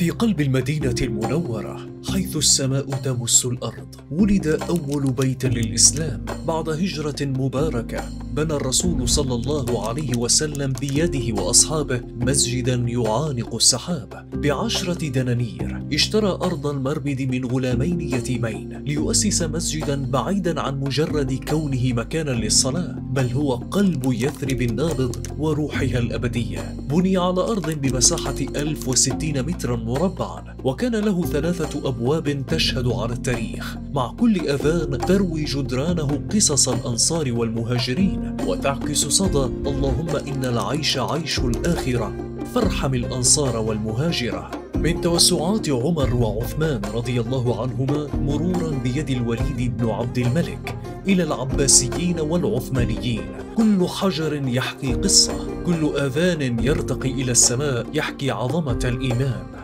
في قلب المدينة المنورة حيث السماء تمس الأرض. ولد أول بيت للإسلام بعد هجرة مباركة. بنى الرسول صلى الله عليه وسلم بيده وأصحابه مسجدا يعانق السحاب بعشرة دنانير. اشترى أرض المربد من غلامين يتيمين ليؤسس مسجدا بعيدا عن مجرد كونه مكانا للصلاة. بل هو قلب يثرب النابض وروحها الأبدية. بني على أرض بمساحة 1060 مترا مربعا وكان له ثلاثة أبواب تشهد على التاريخ. مع كل أذان تروي جدرانه قصص الأنصار والمهاجرين وتعكس صدى اللهم إن العيش عيش الآخرة فارحم الأنصار والمهاجرة. من توسعات عمر وعثمان رضي الله عنهما مرورا بيد الوليد بن عبد الملك. إلى العباسيين والعثمانيين. كل حجر يحكي قصة كل آذان يرتقي إلى السماء يحكي عظمة الإيمان.